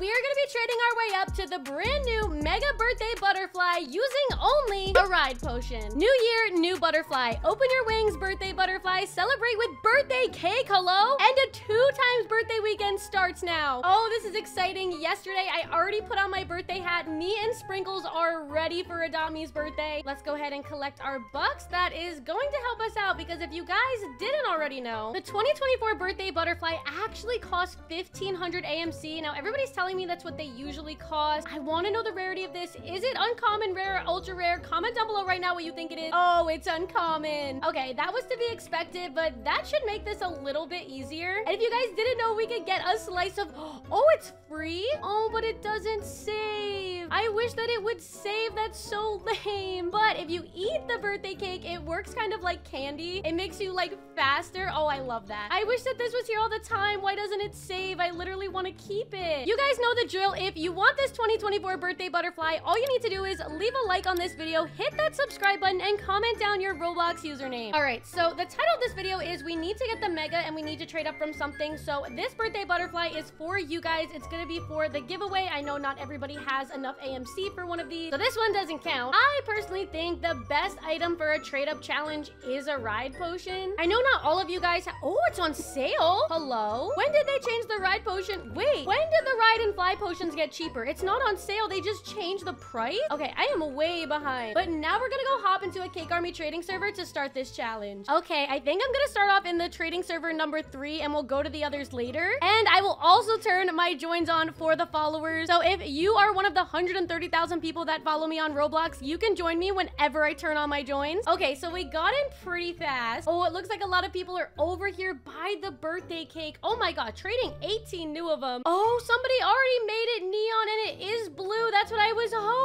we are gonna be trading our way up to the brand new Mega Birthday Butterfly using only a ride potion. New year, new butterfly. Open your wings, birthday butterfly. Celebrate with birthday cake, hello? And a two times birthday weekend starts now. Oh, this is exciting. Yesterday, I already put on my birthday hat. Me and Sprinkles are ready for Adopt Me's birthday. Let's go ahead and collect our bucks. That is going to help us out because if you guys didn't already know, the 2024 birthday butterfly actually costs 1500 AMC. Now, everybody's telling me that's what they usually cost. I want to know the rarity of this. Is it uncommon, rare, ultra rare? Comment down below right now what you think it is. Oh, it's uncommon. Okay, that was to be expected, but that should make this a little bit easier. And if you guys didn't know, we could get a slice of... Oh, it's free? Oh, but it doesn't save. I wish that it would save. That's so lame. But if you eat the birthday cake, it works kind of like candy. It makes you like faster. Oh, I love that. I wish that this was here all the time. Why doesn't it save? I literally want to keep it. You guys know the drill. If you want this 2024 birthday butterfly, all you need to do is leave a like on this video, hit that subscribe button, and comment down your Roblox username. All right, so the title of this video is we need to get the mega and we need to trade up from something. So this birthday butterfly is for you guys. It's gonna be for the giveaway. I know not everybody has enough AMC for one of these, so this one doesn't count. I personally think the best item for a trade up challenge is a ride potion. I know not all of you guys Oh, it's on sale. Hello? When did they change the ride potion? Wait, when did the ride and fly potions get cheaper? It's not on sale. They just changed the price? Okay, I am way behind. But now we're gonna go hop into a Cake Army trading server to start this challenge. Okay, I think I'm gonna start off in the trading server number three and we'll go to the others later. And I will also turn my joins on for the followers. So if you are one of the 130,000 people that follow me on Roblox, you can join me whenever I turn on my joins. Okay, so we got in pretty fast. Oh, it looks like a lot of people are over here by the birthday cake. Oh my god, trading 18 new of them. Oh, somebody already made it neon and it is blue. That's what I was hoping.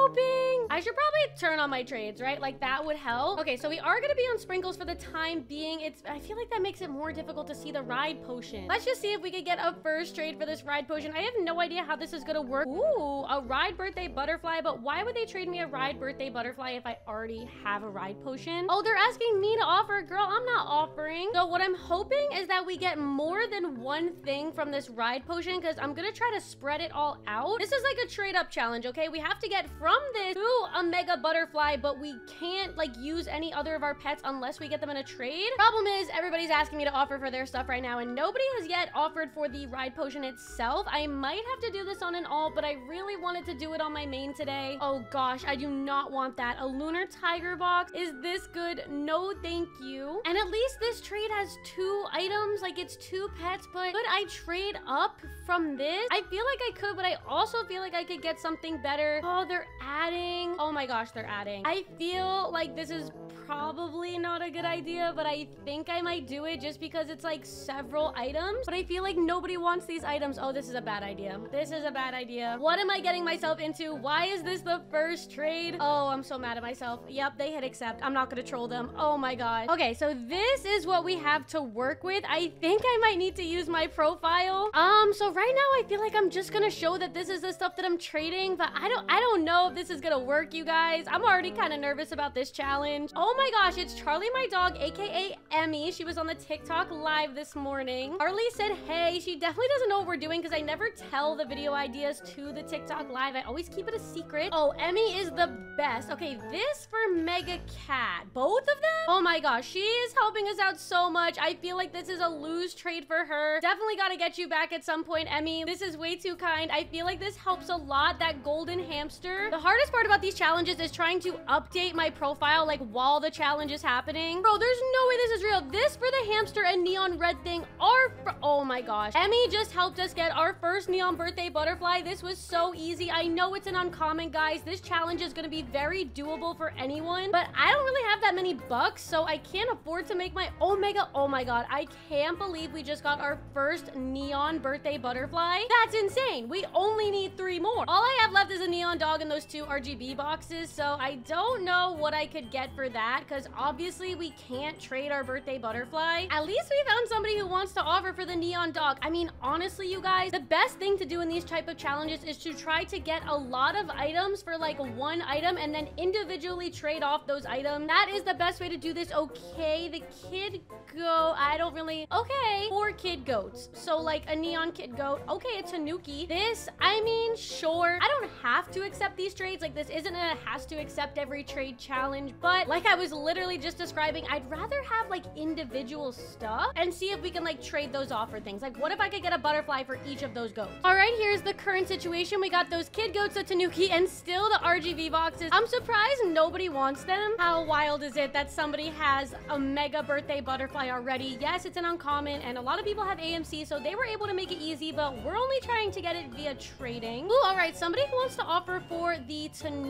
I should probably turn on my trades, right? Like that would help. Okay, so we are gonna be on sprinkles for the time being. It's I feel like that makes it more difficult to see the ride potion. Let's just see if we could get a first trade for this ride potion. I have no idea how this is gonna work. Ooh, a ride birthday butterfly, but why would they trade me a ride birthday butterfly if I already have a ride potion? Oh, they're asking me to offer. Girl, I'm not offering. So what I'm hoping is that we get more than one thing from this ride potion because I'm gonna try to spread it all out. This is like a trade up challenge, okay? We have to get from this a mega butterfly, but we can't like use any other of our pets unless we get them in a trade. Problem is everybody's asking me to offer for their stuff right now and nobody has yet offered for the ride potion itself. I might have to do this on an alt, but I really wanted to do it on my main today. Oh gosh, I do not want that. A lunar tiger box. Is this good? No, thank you. And at least this trade has two items. Like it's two pets, but could I trade up from this? I feel like I could, but I also feel like I could get something better. Oh, they're adding. Oh my gosh, they're adding. I feel like this is probably not a good idea, but I think I might do it just because it's like several items. But I feel like nobody wants these items. Oh, this is a bad idea. This is a bad idea. What am I getting myself into? Why is this the first trade? Oh, I'm so mad at myself. Yep, they hit accept. I'm not gonna troll them. Oh my god. Okay, so this is what we have to work with. I think I might need to use my profile. Um, so right now I feel like I'm just gonna show that this is the stuff that I'm trading, but I don't I don't know if this is gonna work, you guys. I'm already kind of nervous about this challenge. Oh my gosh, it's Charlie my dog, aka Emmy. She was on the TikTok live this morning. Charlie said, hey, she definitely doesn't know what we're doing because I never tell the video ideas to the TikTok live. I always keep it a secret. Oh, Emmy is the best. Okay, this for Mega Cat. Both of them? Oh my gosh, she is helping us out so much. I feel like this is a lose trade for her. Definitely got to get you back at some point, Emmy. This is way too kind. I feel like this helps a lot, that golden hamster. The hardest part about these challenges is trying to update my profile like while the challenge is happening. Bro, there's no way this is real. This for the hamster and neon red thing are oh my gosh. Emmy just helped us get our first neon birthday butterfly. This was so easy. I know it's an uncommon, guys. This challenge is gonna be very doable for anyone, but I don't really have that many bucks, so I can't afford to make my Omega. Oh my god, I can't believe we just got our first neon birthday butterfly. That's insane. We only need three more. All I have left is a neon dog and those two RGB boxes, so I don't know what I could get for that, because obviously we can't trade our birthday butterfly. At least we found somebody who wants to offer for the neon dog. I mean, honestly, you guys, the best thing to do in these type of challenges is to try to get a lot of items for like one item and then individually trade off those items. That is the best way to do this. Okay, the kid goat. I don't really... Okay, four kid goats. So like a neon kid goat. Okay, it's a Tanuki. This, I mean, sure. I don't have to accept these trades. Like this isn't has to accept every trade challenge. But like I was literally just describing, I'd rather have like individual stuff and see if we can like trade those off for things. Like what if I could get a butterfly for each of those goats? All right, here's the current situation. We got those kid goats, a Tanuki, and still the RGB boxes. I'm surprised nobody wants them. How wild is it that somebody has a mega birthday butterfly already? Yes, it's an uncommon, and a lot of people have AMC, so they were able to make it easy, but we're only trying to get it via trading. Ooh, all right, somebody who wants to offer for the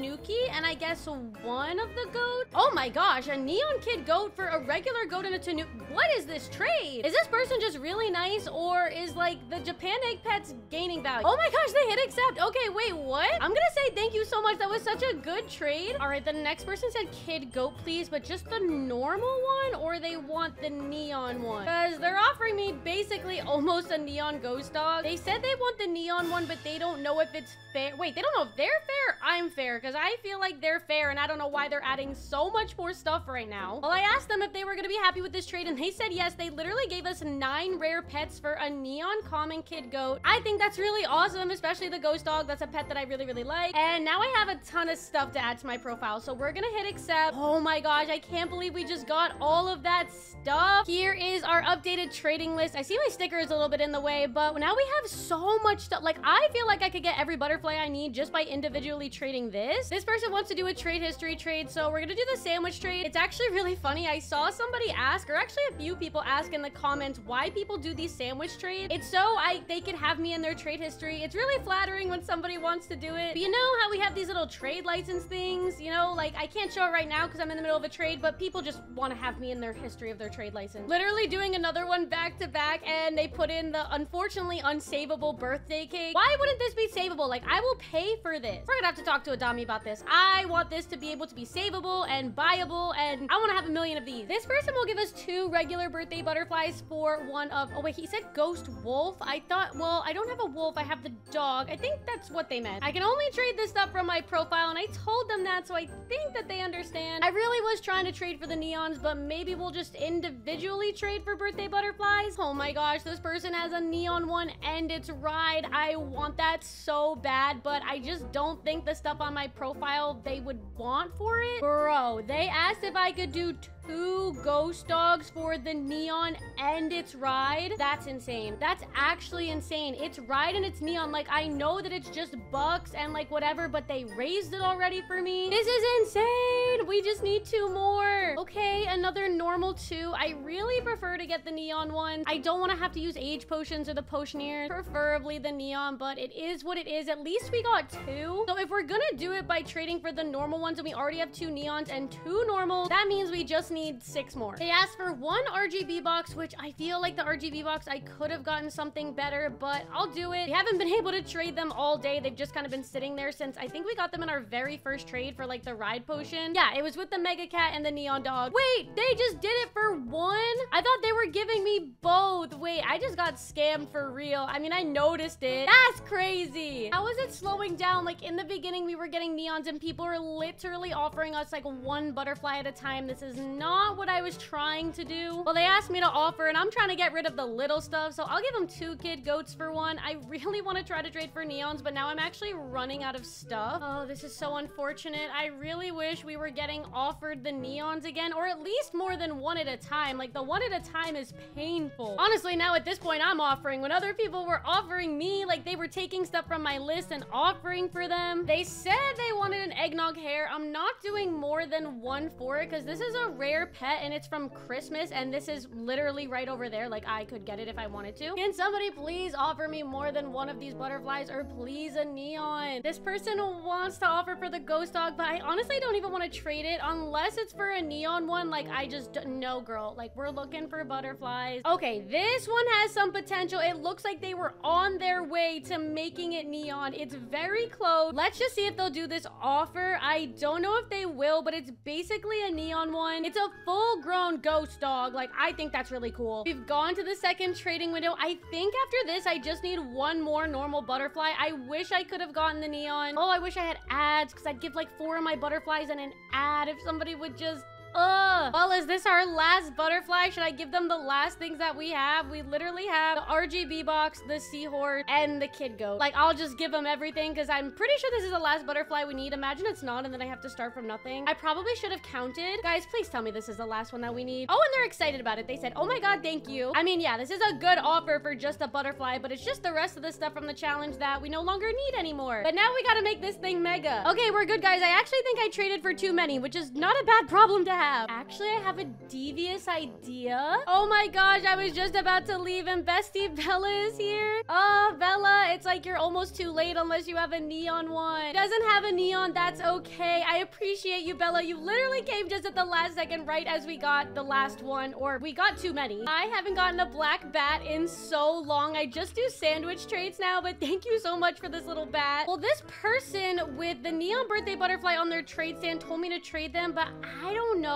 Tanuki, and I guess one of the goat. Oh my gosh, a neon kid goat for a regular goat and a Tanuki. What is this trade? Is this person just really nice, or is like the Japan egg pets gaining value? Oh my gosh, they hit accept. Okay, wait, what? I'm gonna say thank you so much. That was such a good trade. All right, the next person said kid goat, please, but just the normal one, or they want the neon one? Because they're offering me basically almost a neon ghost dog. They said they want the neon one, but they don't know if it's fair. Wait, they don't know if they're fair? I'm fair, because I feel like they're fair, and I don't know why they're adding so much more stuff right now. Well, I asked them if they were going to be happy with this trade, and they said yes. They literally gave us nine rare pets for a neon common kid goat. I think that's really awesome, especially the ghost dog. That's a pet that I really, really like. And now I have a ton of stuff to add to my profile, so we're going to hit accept. Oh my gosh, I can't believe we just got all of that stuff. Here is our updated trading list. I see my sticker is a little bit in the way, but now we have so much stuff. Like, I feel like I could get every butterfly I need just by individually trading this. This person wants to do a trade history trade, so we're gonna do the sandwich trade. It's actually really funny. I saw somebody ask, or actually a few people ask in the comments why people do these sandwich trades. It's so I they could have me in their trade history. It's really flattering when somebody wants to do it. But you know how we have these little trade license things? You know, like I can't show it right now because I'm in the middle of a trade, but people just want to have me in their history of their trade license. Literally doing another one back to back, and they put in the unfortunately unsavable birthday cake. Why wouldn't this be savable? Like, I will pay for this. We're gonna have to talk to Adopt Me about this. I want this to be able to be savable and buyable, and I want to have a million of these. This person will give us two regular birthday butterflies for one of... Oh, wait, he said ghost wolf. I thought... Well, I don't have a wolf. I have the dog. I think that's what they meant. I can only trade this stuff from my profile, and I told them that, so I think that they understand. I really was trying to trade for the neons, but maybe we'll just individually trade for birthday butterflies. Oh my gosh, this person has a neon one and it's ride. I want that so bad, but I just don't think the stuff on my profile they would want for it. Bro, they asked if I could do two ghost dogs for the neon and its ride. That's insane. That's actually insane. It's ride and it's neon. Like, I know that it's just bucks and like whatever, but they raised it already for me. This is insane. We just need two more. Okay, another normal two. I really prefer to get the neon one. I don't want to have to use age potions or the potioneers, preferably the neon, but it is what it is. At least we got two. So if we're gonna do it by trading for the normal ones and we already have two neons and two normals, that means we just need need six more. They asked for one RGB box, which I feel like the RGB box, I could have gotten something better, but I'll do it. We haven't been able to trade them all day. They've just kind of been sitting there since I think we got them in our very first trade for like the ride potion. Yeah, it was with the Mega Cat and the Neon Dog. Wait, they just did it for one? I thought they were giving me both. Wait, I just got scammed for real. I mean, I noticed it. That's crazy. How is it slowing down? Like in the beginning, we were getting neons and people are literally offering us like one butterfly at a time. This is not what I was trying to do. Well, they asked me to offer, and I'm trying to get rid of the little stuff, so I'll give them two kid goats for one. I really want to try to trade for neons, but now I'm actually running out of stuff. Oh, this is so unfortunate. I really wish we were getting offered the neons again, or at least more than one at a time. Like, the one at a time is painful. Honestly, now at this point, I'm offering. When other people were offering me, like, they were taking stuff from my list and offering for them. They said they wanted an eggnog hair. I'm not doing more than one for it, because this is a rare rare pet and it's from Christmas and this is literally right over there. Like I could get it if I wanted to. Can somebody please offer me more than one of these butterflies or please a neon? This person wants to offer for the ghost dog, but I honestly don't even want to trade it unless it's for a neon one. Like I just, no girl, like we're looking for butterflies. Okay, this one has some potential. It looks like they were on their way to making it neon. It's very close. Let's just see if they'll do this offer. I don't know if they will, but it's basically a neon one. It's a full-grown ghost dog. Like, I think that's really cool. We've gone to the second trading window. I think after this, I just need one more normal butterfly. I wish I could have gotten the neon. Oh, I wish I had ads because I'd give like four of my butterflies and an ad if somebody would just Ugh. Well, is this our last butterfly? Should I give them the last things that we have? We literally have the RGB box, the seahorse, and the kid goat. Like, I'll just give them everything because I'm pretty sure this is the last butterfly we need. Imagine it's not and then I have to start from nothing. I probably should have counted. Guys, please tell me this is the last one that we need. Oh, and they're excited about it. They said, oh my god, thank you. I mean, yeah, this is a good offer for just a butterfly, but it's just the rest of the stuff from the challenge that we no longer need anymore. But now we gotta make this thing mega. Okay, we're good, guys. I actually think I traded for too many, which is not a bad problem to have. Actually, I have a devious idea. Oh my gosh, I was just about to leave and Bestie Bella is here. Oh, Bella, it's like you're almost too late unless you have a neon one. Doesn't have a neon, that's okay. I appreciate you, Bella. You literally came just at the last second right as we got the last one, or we got too many. I haven't gotten a black bat in so long. I just do sandwich trades now, but thank you so much for this little bat. Well, this person with the neon birthday butterfly on their trade stand told me to trade them, but I don't know.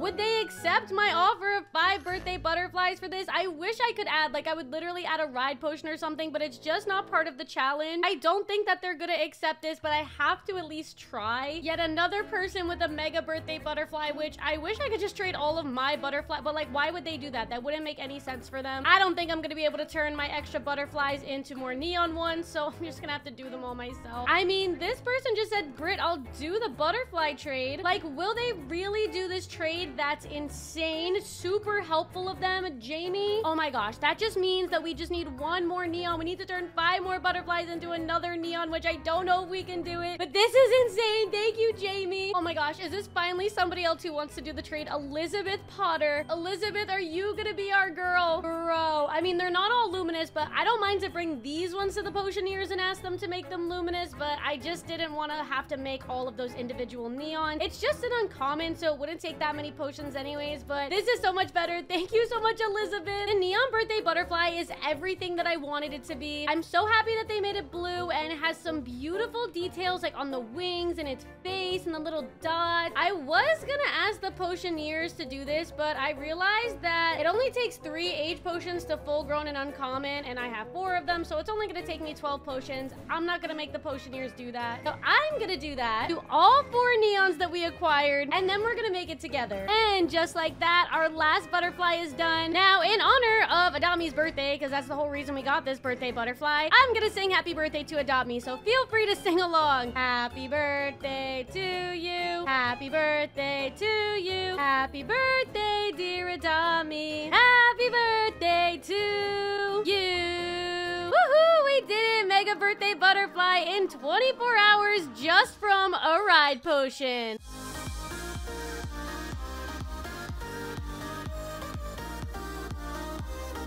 Would they accept my offer of five birthday butterflies for this? I wish I could add, like I would literally add a ride potion or something, but it's just not part of the challenge. I don't think that they're gonna accept this, but I have to at least try. Yet another person with a mega birthday butterfly, which I wish I could just trade all of my butterfly, but like, why would they do that? That wouldn't make any sense for them. I don't think I'm gonna be able to turn my extra butterflies into more neon ones, so I'm just gonna have to do them all myself. I mean, this person just said, Britt, I'll do the butterfly trade. Like, will they really do this trade that's insane. Super helpful of them. Jamie, oh my gosh, that just means that we just need one more neon. We need to turn five more butterflies into another neon, which I don't know if we can do it. But this is insane. Thank you, Jamie. Oh my gosh, is this finally somebody else who wants to do the trade? Elizabeth Potter. Elizabeth, are you gonna be our girl? Bro, I mean, they're not all luminous, but I don't mind to bring these ones to the potioneers and ask them to make them luminous, but I just didn't want to have to make all of those individual neon. It's just an uncommon, so it wouldn't take that many potions anyways, but this is so much better. Thank you so much, Elizabeth. The Neon Birthday Butterfly is everything that I wanted it to be. I'm so happy that they made it blue and it has some beautiful details like on the wings and its face and the little dots. I was gonna ask the potioneers to do this, but I realized that it only takes three age potions to full grown and uncommon, and I have four of them, so it's only gonna take me 12 potions. I'm not gonna make the potioneers do that. So I'm gonna do that do all four neons that we acquired, and then we're gonna make together. And just like that, our last butterfly is done. Now, in honor of Adopt Me's birthday, because that's the whole reason we got this birthday butterfly, I'm gonna sing happy birthday to Adopt Me, so feel free to sing along. Happy birthday to you. Happy birthday to you. Happy birthday, dear Adopt Me. Happy birthday to you. Woohoo! We did it! Mega birthday butterfly in 24 hours just from a ride potion.